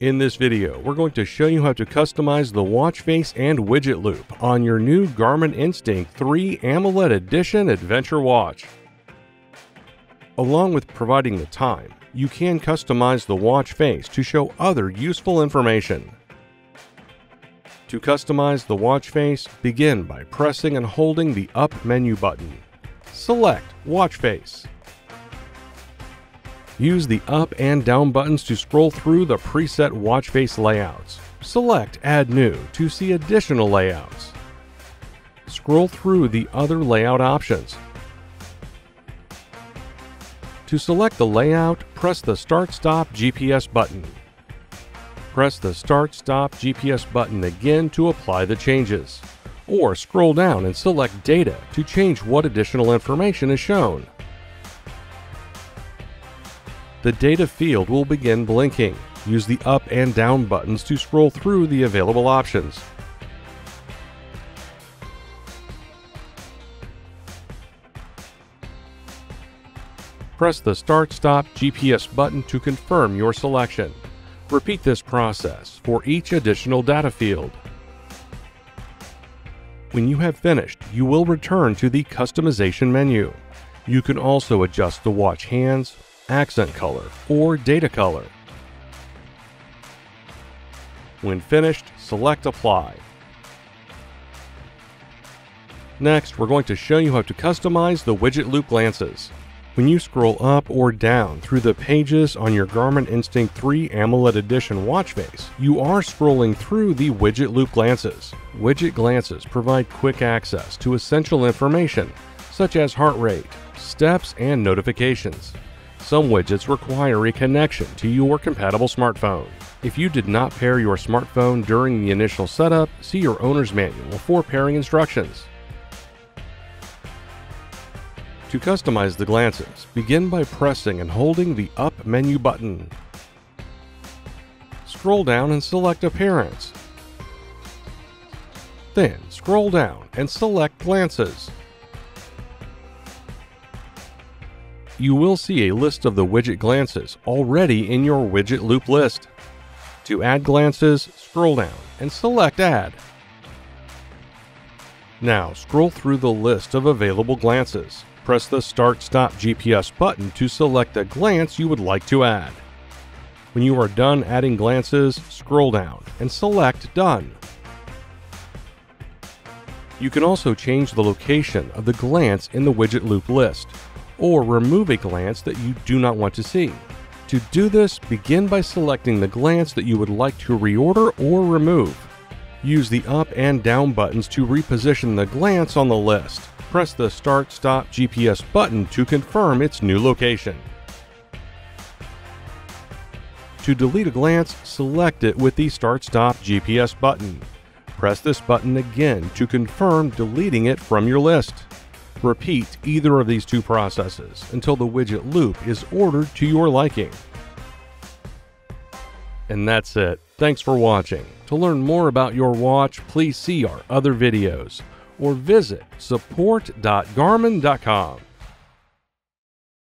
In this video, we're going to show you how to customize the watch face and widget loop on your new Garmin Instinct 3 AMOLED Edition Adventure watch. Along with providing the time, you can customize the watch face to show other useful information. To customize the watch face, begin by pressing and holding the up menu button. Select Watch Face. Use the up and down buttons to scroll through the preset watch face layouts. Select Add New to see additional layouts. Scroll through the other layout options. To select the layout, press the Start Stop GPS button. Press the Start Stop GPS button again to apply the changes. Or scroll down and select Data to change what additional information is shown the data field will begin blinking. Use the up and down buttons to scroll through the available options. Press the Start Stop GPS button to confirm your selection. Repeat this process for each additional data field. When you have finished, you will return to the Customization menu. You can also adjust the watch hands, accent color, or data color. When finished, select Apply. Next, we're going to show you how to customize the widget loop glances. When you scroll up or down through the pages on your Garmin Instinct 3 AMOLED Edition watch face, you are scrolling through the widget loop glances. Widget glances provide quick access to essential information, such as heart rate, steps, and notifications. Some widgets require a connection to your compatible smartphone. If you did not pair your smartphone during the initial setup, see your owner's manual for pairing instructions. To customize the glances, begin by pressing and holding the Up menu button. Scroll down and select Appearance. Then scroll down and select Glances. You will see a list of the widget glances already in your widget loop list. To add glances, scroll down and select Add. Now scroll through the list of available glances. Press the Start Stop GPS button to select the glance you would like to add. When you are done adding glances, scroll down and select Done. You can also change the location of the glance in the widget loop list or remove a glance that you do not want to see. To do this, begin by selecting the glance that you would like to reorder or remove. Use the up and down buttons to reposition the glance on the list. Press the Start Stop GPS button to confirm its new location. To delete a glance, select it with the Start Stop GPS button. Press this button again to confirm deleting it from your list. Repeat either of these two processes until the widget loop is ordered to your liking. And that's it. Thanks for watching. To learn more about your watch, please see our other videos or visit support.garmin.com.